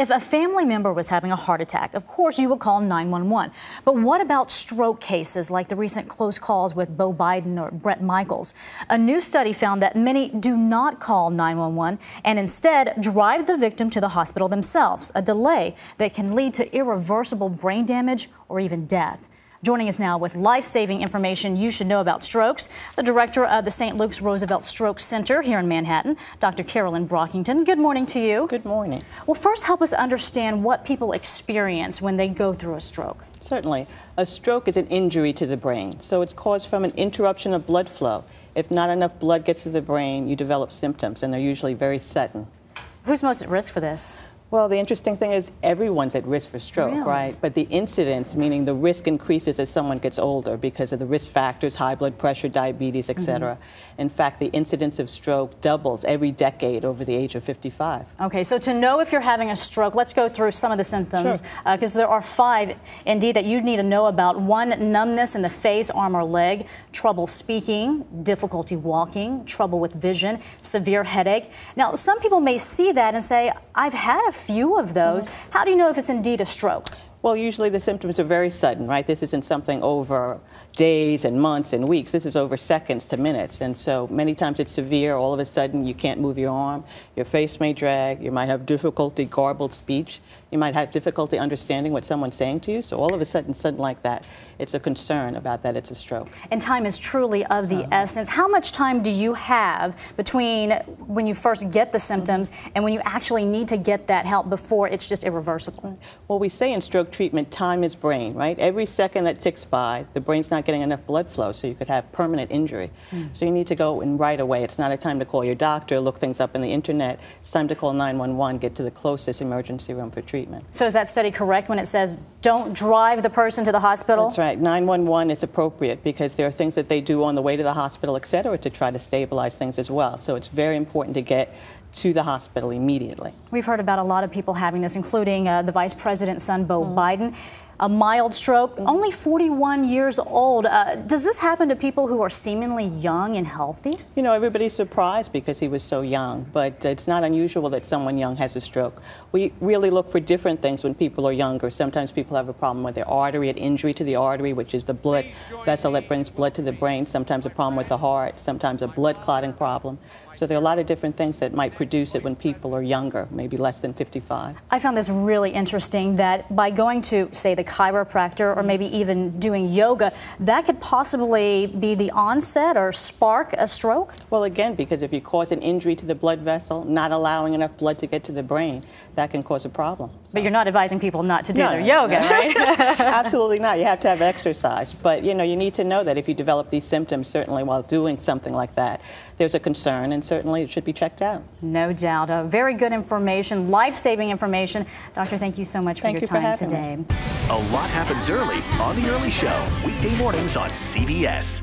if a family member was having a heart attack, of course you would call 911. But what about stroke cases like the recent close calls with Beau Biden or Bret Michaels? A new study found that many do not call 911 and instead drive the victim to the hospital themselves, a delay that can lead to irreversible brain damage or even death. Joining us now with life-saving information you should know about strokes, the director of the St. Luke's Roosevelt Stroke Center here in Manhattan, Dr. Carolyn Brockington. Good morning to you. Good morning. Well, first help us understand what people experience when they go through a stroke. Certainly. A stroke is an injury to the brain, so it's caused from an interruption of blood flow. If not enough blood gets to the brain, you develop symptoms, and they're usually very sudden. Who's most at risk for this? Well, the interesting thing is everyone's at risk for stroke, really? right? But the incidence, meaning the risk increases as someone gets older because of the risk factors, high blood pressure, diabetes, etc. Mm -hmm. In fact, the incidence of stroke doubles every decade over the age of 55. Okay, so to know if you're having a stroke, let's go through some of the symptoms because sure. uh, there are five indeed that you need to know about. One, numbness in the face, arm, or leg, trouble speaking, difficulty walking, trouble with vision, severe headache. Now, some people may see that and say, I've had a few of those. Mm -hmm. How do you know if it's indeed a stroke? Well, usually the symptoms are very sudden, right? This isn't something over days and months and weeks. This is over seconds to minutes. And so many times it's severe. All of a sudden you can't move your arm. Your face may drag. You might have difficulty, garbled speech. You might have difficulty understanding what someone's saying to you. So all of a sudden, sudden like that, it's a concern about that it's a stroke. And time is truly of the uh -huh. essence. How much time do you have between when you first get the symptoms and when you actually need to get that help before it's just irreversible? Well, we say in stroke treatment, time is brain, right? Every second that ticks by, the brain's not getting enough blood flow, so you could have permanent injury. Mm. So you need to go in right away. It's not a time to call your doctor, look things up in the internet. It's time to call 911, get to the closest emergency room for treatment. So is that study correct when it says don't drive the person to the hospital? That's right. 911 is appropriate because there are things that they do on the way to the hospital, et cetera, to try to stabilize things as well. So it's very important to get to the hospital immediately. We've heard about a lot of people having this, including uh, the vice president's son, Beau mm. Biden a mild stroke, only 41 years old. Uh, does this happen to people who are seemingly young and healthy? You know, everybody's surprised because he was so young, but it's not unusual that someone young has a stroke. We really look for different things when people are younger. Sometimes people have a problem with their artery, an injury to the artery, which is the blood vessel that brings blood to the brain, sometimes a problem with the heart, sometimes a blood clotting problem. So there are a lot of different things that might produce it when people are younger, maybe less than 55. I found this really interesting that by going to, say, the chiropractor or maybe even doing yoga, that could possibly be the onset or spark a stroke? Well, again, because if you cause an injury to the blood vessel, not allowing enough blood to get to the brain, that can cause a problem. So. But you're not advising people not to do no, their yoga, no. right? Absolutely not. You have to have exercise. But, you know, you need to know that if you develop these symptoms, certainly while doing something like that, there's a concern and certainly it should be checked out. No doubt. Uh, very good information, life-saving information. Doctor, thank you so much thank for your time today. Me. A lot happens early on The Early Show, weekday mornings on CBS.